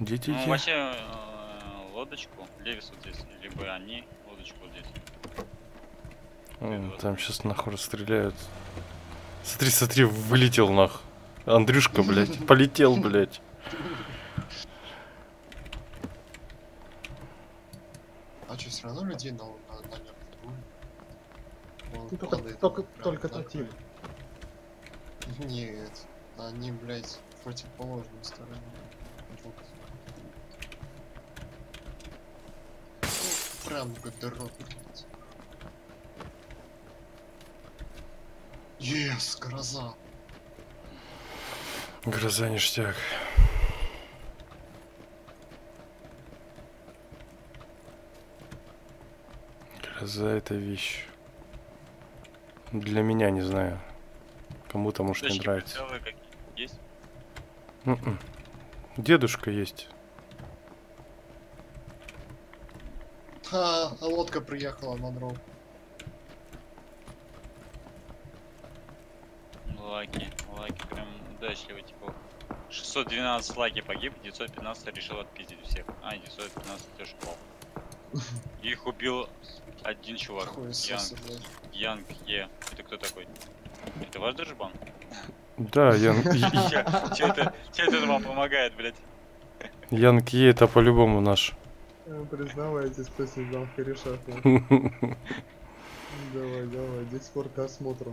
Дети, Ну, вообще, э, лодочку, Левис вот здесь, либо они, лодочку вот здесь. Там сейчас нахуй расстреляют. Смотри, смотри, вылетел нах. Андрюшка, блядь, полетел, блядь. А что, все равно людей на, Только- только- только край. Нет, они, блядь, в противоположную сторону. Ну, Прям дорогу, блядь. Ес, гроза. Гроза ништяк. Гроза это вещь. Для меня не знаю. Кому-то может не нравится. Есть? М-м. Дедушка есть. А, а лодка приехала на дров. Lucky, lucky прям удачливый типа. 612 lucky погиб, 915 решил отпиздить всех. А, 915 тоже пал. Их убил один чувак. Янг. Янг Е. Это кто такой? Это ваш дружбан? Да, Ян... Че это, че это вам помогает, блядь? Янг Е это по-любому наш. Э, Признавайтесь, кто снимал корешах. Давай, давай, Дискорд к осмотру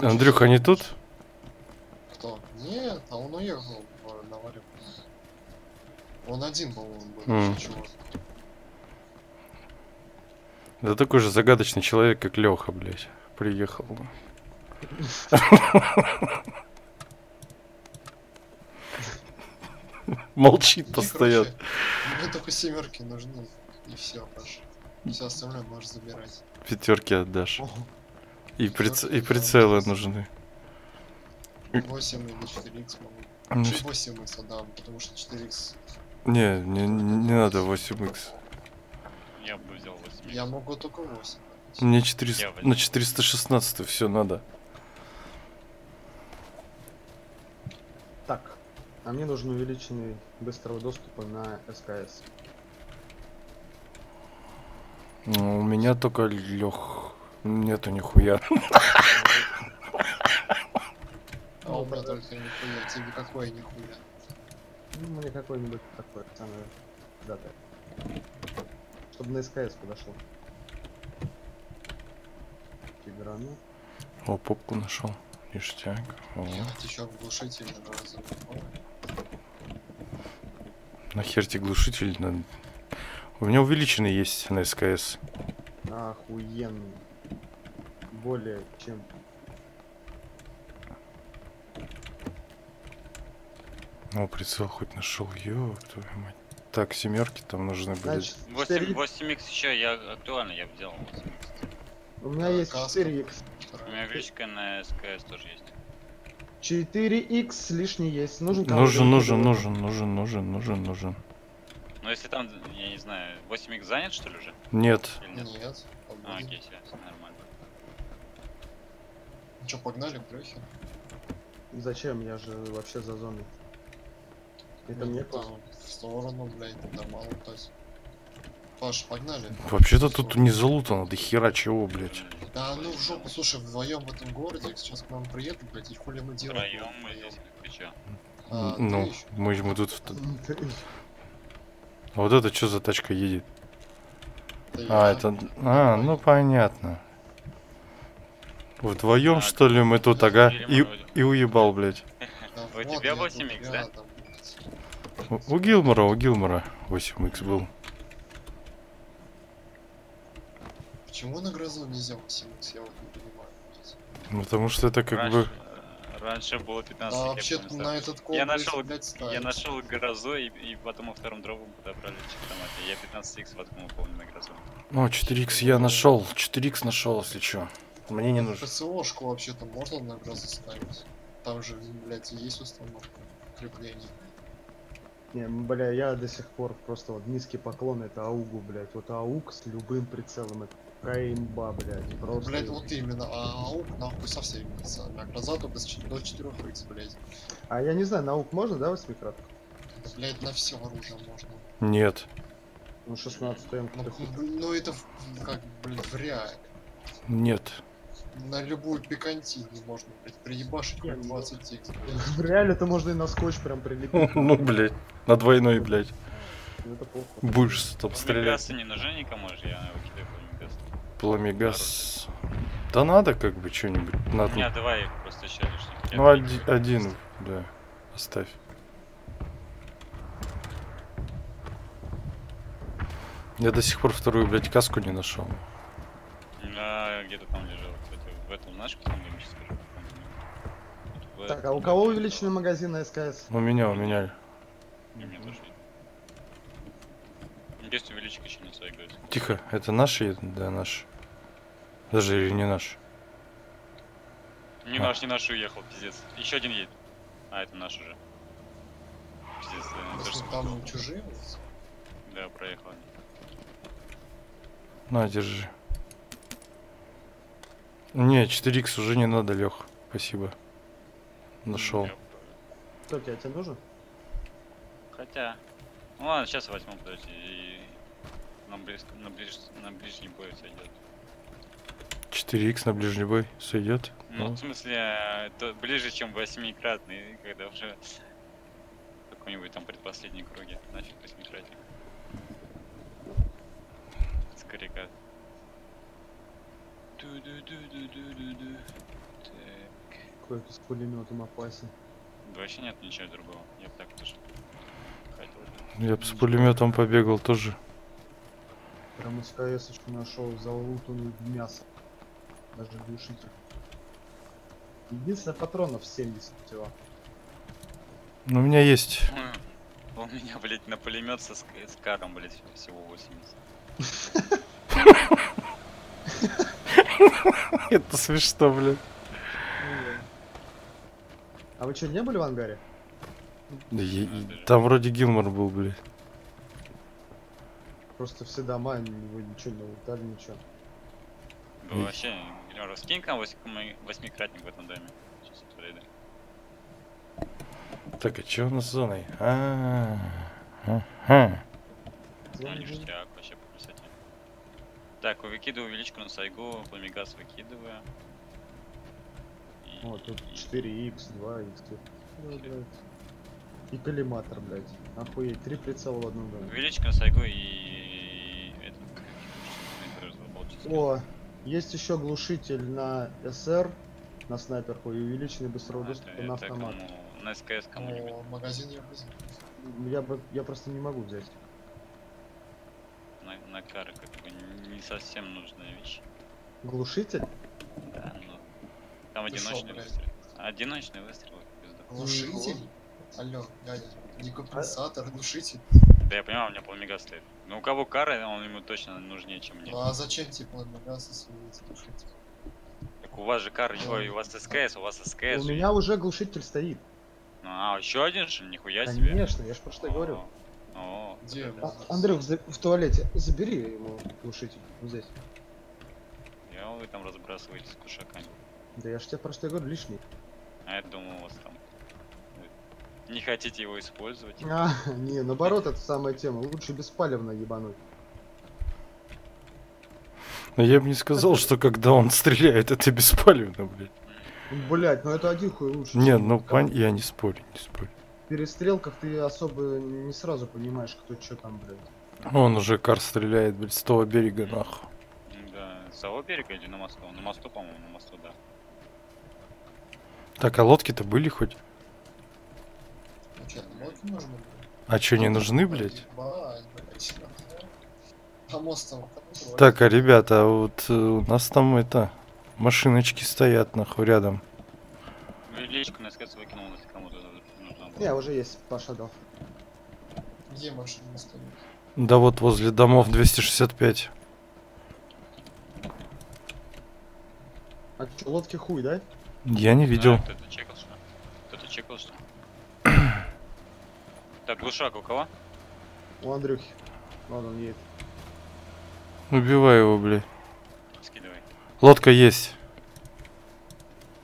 Короче, Андрюха не тут? Кто? Нет, а он уехал на варе. Он один, по-моему, был. Вообще чувак. Да такой же загадочный человек, как Леха, блядь. Приехал. Молчит Иди, постоянно. короче, Мне только семерки нужны. И все, Паш. Все остальное можешь забирать. Пятерки отдашь. И, приц- и прицелы нужны. 8 или 4х могу. Ну, Чуть 8 х отдам, потому что 4х Не, не, не надо 8х. Я бы взял 8. я могу только 8. Мне 400, Я возьму. на 416 все надо. Так, а мне нужен увеличенный быстрого доступа на СКС. Ну, у меня только Лех. Нету нихуя. А у меня только нихуя, тебе какой нихуя. Ну, мне какой-нибудь такой, самый дата. Чтобы на СКС подошло. Тиграну. О, попку нашел. Ништяк. О, Я еще глушитель разу. нахер тебе глушитель надо. У меня увеличенный есть на СКС. Охуенный. Более чем. О, прицел хоть нашел. Ёб твою мать. Так, семерки там нужны были. Значит, 8, 4 8x еще я актуально, я бы взял 8x. у меня Да, есть каска. 4x. У меня увеличка на СКС тоже есть. 4x лишний есть. Нужен Нужен, нужен, нужен, нужен, нужен, нужен, нужен. Но если там, я не знаю, 8x занят что ли уже? Нет. Или нет? Нет. А, окей, все, все нормально. Че, погнали к? Зачем? Я же вообще за зоной. Это мне там в сторону, блядь, нормально, то есть. Паш, погнали. Вообще-то тут не залутано, до хера чего, блядь. Да ну в жопу, слушай, вдвоем в этом городе, сейчас к нам приедут, блядь, и хули мы делаем? Втроем мы здесь, чё? А, ну, мы, мы тут... А вот это что за тачка едет? Да А, я. это... А, ну понятно. Вдвоем, А, что ли, мы тут, ага. И, и уебал, блядь. Да у тебя я тут 8X, да? У, Гилмора, у Гилмора 8х был. Почему на грозу нельзя 8 я вот не понимаю. Ну, Потому что это как раньше, бы... э, раньше было 15 А я вообще-то помню, на да. этот Я комплекс, нашел, блядь, я нашел грозу и, и потом во втором дровом подобрали автоматы. Я 15x воткнул, помню, на грозу. О, 4х я нашел. 4х нашел, если что. Мне не нужно. ПСОшку вообще-то можно на грозу ставить? Там же, блядь, есть установка крепления. Не, бля, я до сих пор просто вот низкий поклон это аугу, блядь. Вот аук с любым прицелом, это такая имба, блядь. Просто... Блядь, вот именно, а аук нахуй со всеми прицелами, а гроза только с до 4 х блядь. А я не знаю, на аук можно, да, восьмикратно? Да, блядь, на все оружие можно. Нет. Ну, 16 м Ну, ну это, как, блин, в реале. Нет. На любую пикантину можно, блядь, приебашить как ну, 20 х В реале это можно и на скотч прям прилепить. Ну, блядь. На двойной, блядь. Ну, Это плохо. Будешь там стрелять. Мигасы не нужны никому же, я выкидываю мигас. Пламегас. Да надо как бы что-нибудь. Надо. Не, давай просто еще лишний. Ну, один, да. Оставь. Я до сих пор вторую, блядь, каску не нашел. А, где-то там лежал, этом, знаешь, где мы сейчас скажу? Вот Так, а у кого увеличенный магазин на СКС? У меня, у меня. И мне тоже. Без увеличка еще не свой говорит. Тихо, это наши? едут? Да, наши. Даже или не наш? Не А. наш, не наш уехал, пиздец. Еще один едет. А, это наш уже. Пиздец, да, Просто тоже- там чужие. да, проехал. они. На, держи. Не, 4х уже не надо, Лех. Спасибо. Нашел. Кто тебе, тебе нужен? Хотя. Ну ладно, сейчас возьму, подожди. И на, близ... на, ближ... на ближний бой сойдет. 4х на ближний бой сойдет. Ну, Ну. в смысле, э, это ближе, чем восьмикратный, когда уже в какой-нибудь там предпоследней круге. Нафиг восьмикратник. Скорее Ду-ду-ду-ду-ду-ду-ду. Так. Какой-то с пулеметом опасен. Да вообще нет ничего другого. Я бы так тоже хотел. Я бы с пулеметом побегал тоже. Прям СКС нашел залутанную в мясо. Даже глушитель. Единственное патронов 70 всего. Ну, у меня есть. У меня, блять, на пулемет со ск- с каром, блять, всего 80. Это смешно, блин. А вы что, не были в ангаре? Да Там вроде Гилмор был, блин. Просто все дома, вы ничего не лутали, ничего. Эй. вообще, скинь-ка восьми- восьмикратник в этом доме. Сейчас подойду. Так, а что у нас с зоной? А, ага. Ну, ништяк, вообще. Так, выкидываю увеличку на сайгу, пламегаз выкидываю. И- Вот тут и- 4х, 2х. тут. Ну, блядь. И коллиматор, блядь. Охуеть, три прицела в одном доме. Увеличка на сайгу и... этот. О, есть еще глушитель на СР, на снайперку и увеличенный быстрого А, доступа это- на это автомат. кому- На СКС кому-нибудь. О, магазин я возьму. Я, бы, я просто не могу взять. На, на кары как бы не совсем нужная вещь. Глушитель? Да, ну. Там Ты шо, одиночный блядь? выстрел. Одиночный выстрел, пизда. Глушитель? Алло, дядя. Декомпенсатор, глушитель. Да я понимаю, у меня полмега стоит. Но у кого кары, он ему точно нужнее, чем мне. Ну а зачем типа эти глушители? Так у вас же кары, ой, у вас СКС, у вас СКС. У меня уже глушитель стоит. Ну, а, еще один же? Нихуя себе. Конечно, я ж про что и говорю. О, Где А, Андрюх, за- в туалете, забери ему глушитель. Вот здесь. Я вы там разбрасываетесь кушаками. Да я ж тебе про что и говорю, лишний. А я думал, у вас там... вы Не хотите его использовать? А, не, наоборот, это самая тема. Лучше беспалевно ебануть. Но я бы не сказал, что когда он стреляет, это беспалевно, блядь. Блять, ну это один хуй лучше. Не, ну пон... я не спорю, не спорю. В перестрелках ты особо не сразу понимаешь, кто что там, блядь. Он уже кар стреляет, блядь, с того берега, нахуй. Да, с того берега или на мосту? На мосту, по-моему, на мосту, да. Так, а лодки-то были хоть? Ну что, лодки нужны? были? А чё, не нужны, блядь? Ебать, блядь. По мостам. контроль. Так, а ребята, а вот э, у нас там это... Машиночки стоят, нахуй, рядом. Увеличку на СКС выкинул, Не, уже есть Паша дал. Где машины стоят? Да вот возле домов 265. А что, лодки хуй, да? Я не видел. А, кто-то чекал, что? Кто-то чекал, что? Так, глушак у кого? У Андрюхи. Ладно, он едет. Убивай его, блядь. Скидывай. Лодка есть.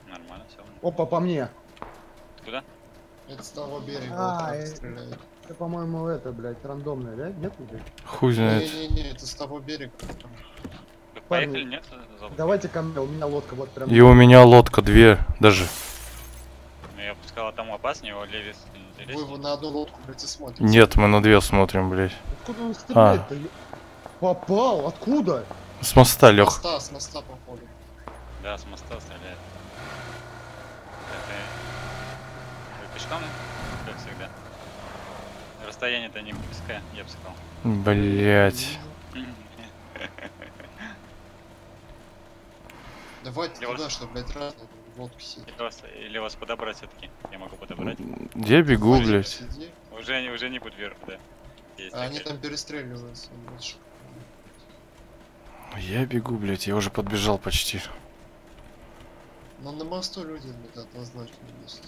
Нормально все. Опа, по мне. Куда? Это с того берега А, вот так э, стреляет. Это, по-моему, это, блядь, рандомное, да? Нет, блядь? Хуй знает. Не-не-не, это с того берега. там. Парни, Поехали, нет? Давайте ко мне, у меня лодка вот прям. И у меня лодка две даже. Ну, Я бы сказал, тому опаснее, его левее с- Вы его на одну лодку, блядь, и смотрите. Нет, мы на две смотрим, блядь. Откуда он стреляет-то? А. Попал? Откуда? С моста, С Лех. моста, с моста походу. Да, с моста стреляет. Это... Вы пешком, как всегда? Расстояние-то не близкое, я бы сказал. Блять. Давайте Я туда, вас- что, блядь, в лодку сидеть. Или вас, или вас подобрать все-таки? Я могу подобрать. Я бегу, Подожди, блядь. Сиди. Уже, уже не будет вверх, да. Есть А они там перестреливаются. Я бегу, блядь, я уже подбежал почти. Но на мосту люди, блядь, однозначно есть.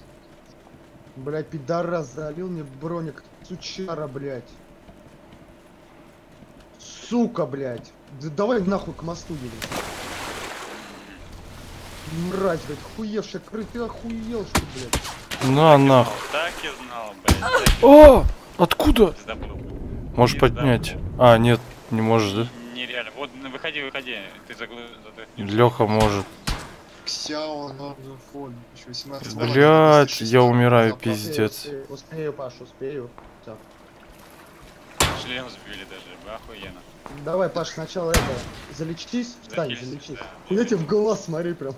Блять, пидорас залил мне броник. Сучара, блять. Сука, блять. Да давай нахуй к мосту едем. Мразь, блять, хуевшая кры, ты охуел, что, блядь? На нахуй. Так и знал, блядь. так и О! Откуда? Можешь поднять. А, нет, не можешь, да? Нереально. Вот, выходи, выходи. Ты заглы... Леха может. Ксяо, Норден Фон, еще 18 Блядь, лет, я умираю, Запас. пиздец. Успею, успею, Паш, успею. Всё. Шлем сбили даже. Охуенно. Давай, Паш, сначала это, залечись, встань, Захилься, залечись. да. Я тебе в глаз смотри прям.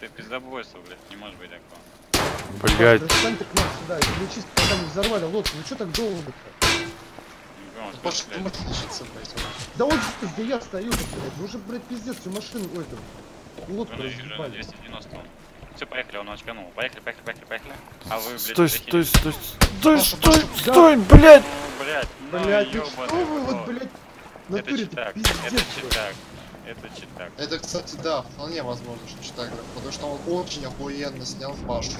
Ты пиздобойство, блядь. Не может быть такого. Блядь. Паш, да встань ты к нам сюда, залечись, пока не взорвали лодку. Ну что так долго-то? Не понял, что, Паш, блядь. ты блядь. вот. Да он здесь, где я стою, блядь. Ну уже, блядь, пиздец, всю машину, ой, эту, лодку разъебали. 290. Все, поехали, он очканул. Поехали, поехали, поехали, поехали. А вы, блядь, Стой, стой, стой, стой, стой, стой, блядь! Ну, блядь, ну, Блядь, что вы, вот, блядь, Это натуре ты читак, это читак. Это читак. Это, кстати, да, вполне возможно, что читак, потому что он очень охуенно снял Пашу.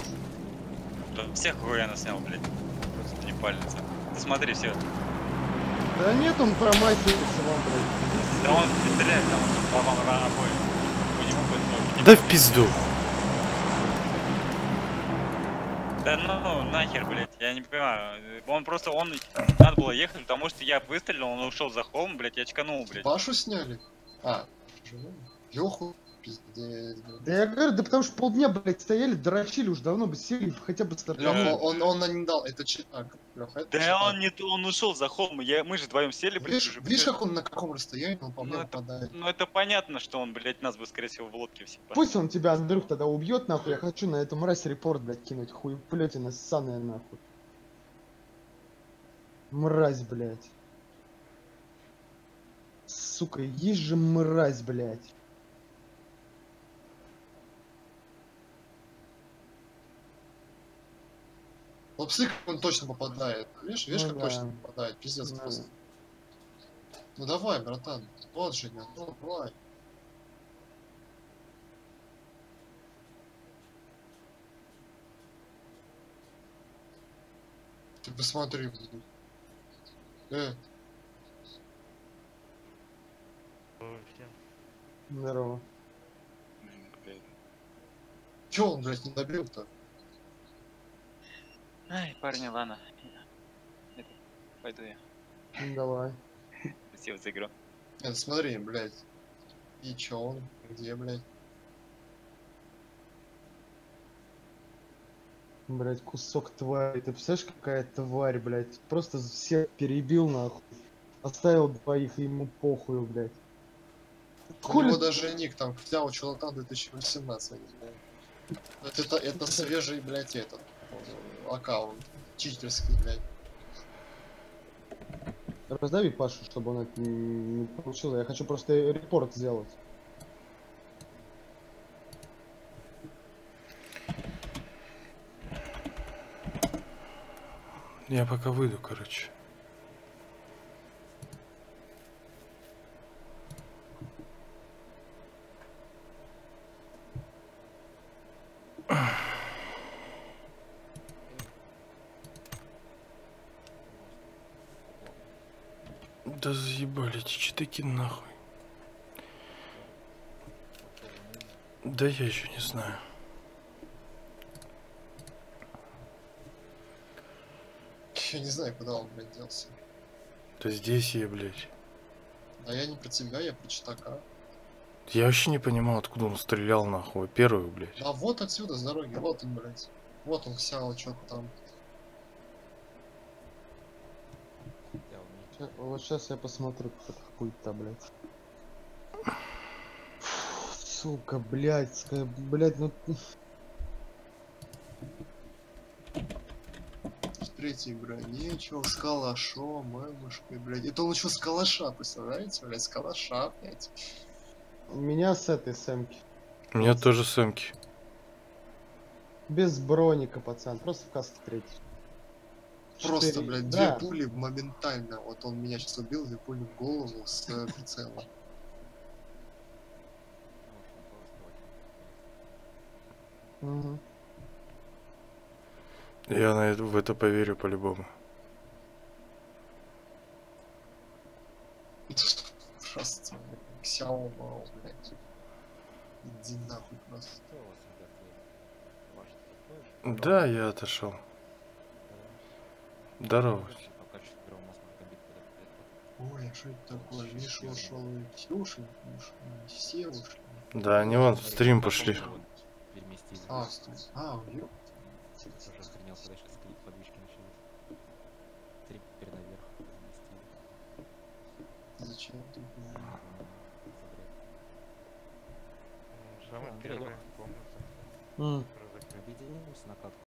Да Всех охуенно снял, блядь. Просто не палится. Ты смотри, все. Да нет, он промахивается вам, блядь. Да он стреляет, там он по вам рано обоим. Да в пизду. Да ну, нахер, блядь, я не понимаю. Он просто, он, надо было ехать, потому что я выстрелил, он ушел за холм, блядь, я очканул, блядь. Пашу сняли? А, жену? Леху? Пиздец. Да я говорю, да потому что полдня, блядь, стояли, дрочили, уж давно бы сели, хотя бы Леха, стартанули. он, он нам не дал, это читак. Леха, это Да читак. он не, он ушел за холм, я, мы же вдвоем сели, блядь, Видишь, уже, видишь, как он на каком расстоянии он по мне Ну, это- попадает? Ну это понятно, что он, блядь, нас бы, скорее всего, в лодке все Пусть он тебя, Андрюх, тогда убьет, нахуй, я хочу на эту мразь репорт, блядь, кинуть, хуй плетина ссаная, нахуй. Мразь, блядь. Сука, есть же мразь, блядь. Вот псих он точно попадает. Видишь, видишь, Ну как да. точно попадает. Пиздец Ну просто. Ну давай, братан. Вот же, ну давай. Ты посмотри, блин. Э, Здорово. чё он, блядь, не добил-то? Ай, парни, ладно. Это, Пойду я. Ну, Давай. Спасибо за игру. Это смотри, блядь. И чё он? Где, блядь? Блять, кусок твари. Ты представляешь, какая тварь, блять? Просто всех перебил, нахуй. Оставил двоих, и ему похуй, блять. У Хули него даже ник там, у чувака 2018. блядь. Это, это, это свежий, блядь, этот аккаунт. Читерский, блядь. Раздави Пашу, чтобы он это не получил. Я хочу просто репорт сделать. Я пока выйду, короче. Да заебали читаки нахуй. Да я еще не знаю. Я не знаю, куда он, блядь, делся. Да здесь я, блядь. А я не про тебя, я про читака. Я вообще не понимал, откуда он стрелял нахуй. Первый, блядь. А вот отсюда, с дороги, вот он, блядь. Вот он сял, что-то там. Ща- Вот сейчас я посмотрю, как хуй-то, блядь. Сука, блядь, блядь, ну... В третьей броне, чё, с калашом, мамушкой, блядь. Это он еще с калаша, представляете, блядь, с калаша, блядь. У меня с этой сэмки. У меня тоже сэмки. Без броника, пацан. Просто в каске третий. Просто, Четыре. блядь, Да. две пули моментально. Вот он меня сейчас убил, две пули в голову с э, прицела. Мгм. Я на это, в это поверю по-любому. Просто, Мао, блядь. Иди нахуй просто. Да, я отошел. Здорово. Ой, а что это такое? Миша ушел и Ксюша, все ушли. Да, они вон в стрим пошли. А, стой. А, ё- Уже охренел, когда сейчас подвижки начались. Три перенаверх переместили. зачем ты? Самая первая комната. Объединимся на катку.